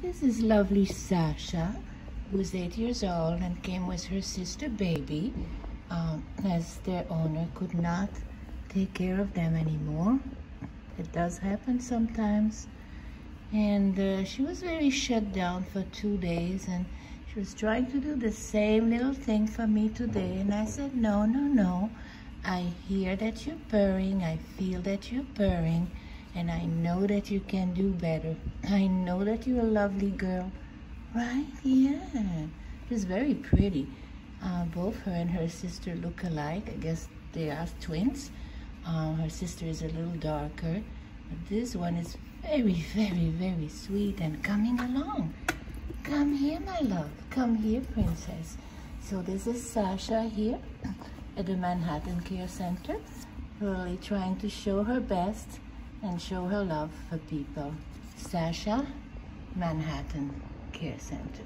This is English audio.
This is lovely Sasha, who's eight years old and came with her sister baby um, as their owner could not take care of them anymore. It does happen sometimes. And uh, she was very shut down for two days and she was trying to do the same little thing for me today. And I said, no, no, no. I hear that you're purring. I feel that you're purring and I know that you can do better. I know that you're a lovely girl, right? Yeah, she's very pretty. Uh, both her and her sister look alike. I guess they are twins. Uh, her sister is a little darker, but this one is very, very, very sweet and coming along. Come here, my love. Come here, princess. So this is Sasha here at the Manhattan Care Center, really trying to show her best and show her love for people. Sasha, Manhattan Care Center.